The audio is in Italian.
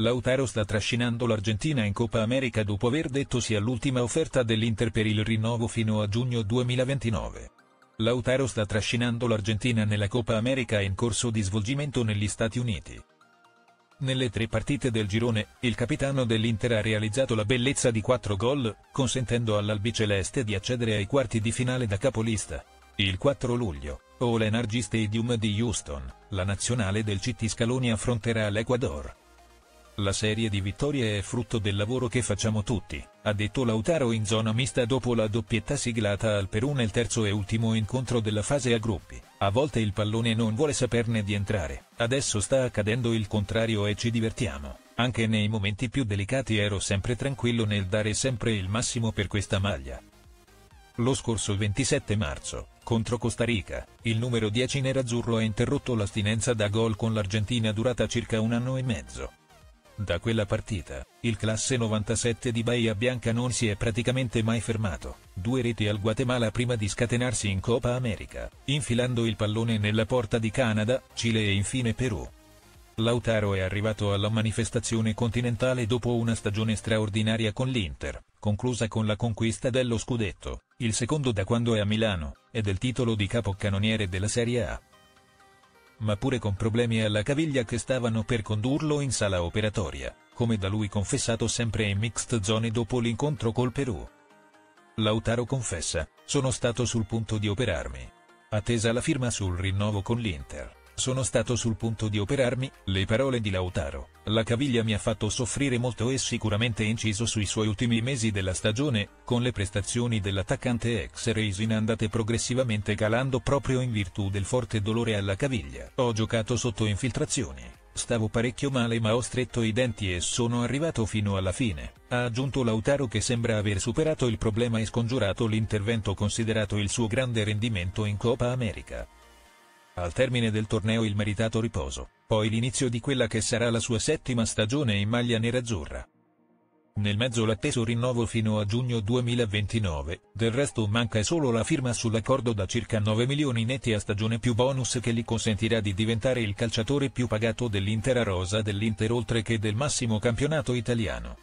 Lautaro sta trascinando l'Argentina in Coppa America dopo aver detto sì all'ultima offerta dell'Inter per il rinnovo fino a giugno 2029. Lautaro sta trascinando l'Argentina nella Coppa America in corso di svolgimento negli Stati Uniti. Nelle tre partite del girone, il capitano dell'Inter ha realizzato la bellezza di quattro gol, consentendo all'albiceleste di accedere ai quarti di finale da capolista. Il 4 luglio, all'Energy Stadium di Houston, la nazionale del CT Scaloni affronterà l'Ecuador. La serie di vittorie è frutto del lavoro che facciamo tutti, ha detto Lautaro in zona mista dopo la doppietta siglata al Perù nel terzo e ultimo incontro della fase a gruppi. A volte il pallone non vuole saperne di entrare, adesso sta accadendo il contrario e ci divertiamo. Anche nei momenti più delicati ero sempre tranquillo nel dare sempre il massimo per questa maglia. Lo scorso 27 marzo, contro Costa Rica, il numero 10 nerazzurro ha interrotto l'astinenza da gol con l'Argentina durata circa un anno e mezzo. Da quella partita, il classe 97 di Bahia Bianca non si è praticamente mai fermato, due reti al Guatemala prima di scatenarsi in Coppa America, infilando il pallone nella porta di Canada, Cile e infine Perù. Lautaro è arrivato alla manifestazione continentale dopo una stagione straordinaria con l'Inter, conclusa con la conquista dello scudetto, il secondo da quando è a Milano, e del titolo di capocannoniere della Serie A ma pure con problemi alla caviglia che stavano per condurlo in sala operatoria, come da lui confessato sempre in mixed zone dopo l'incontro col Perù. Lautaro confessa, sono stato sul punto di operarmi. Attesa la firma sul rinnovo con l'Inter. Sono stato sul punto di operarmi, le parole di Lautaro, la caviglia mi ha fatto soffrire molto e sicuramente inciso sui suoi ultimi mesi della stagione, con le prestazioni dell'attaccante ex Racing andate progressivamente calando proprio in virtù del forte dolore alla caviglia. Ho giocato sotto infiltrazioni, stavo parecchio male ma ho stretto i denti e sono arrivato fino alla fine, ha aggiunto Lautaro che sembra aver superato il problema e scongiurato l'intervento considerato il suo grande rendimento in Coppa America. Al termine del torneo il meritato riposo, poi l'inizio di quella che sarà la sua settima stagione in maglia nerazzurra. Nel mezzo l'atteso rinnovo fino a giugno 2029, del resto manca solo la firma sull'accordo da circa 9 milioni netti a stagione più bonus che gli consentirà di diventare il calciatore più pagato dell'intera rosa dell'Inter oltre che del massimo campionato italiano.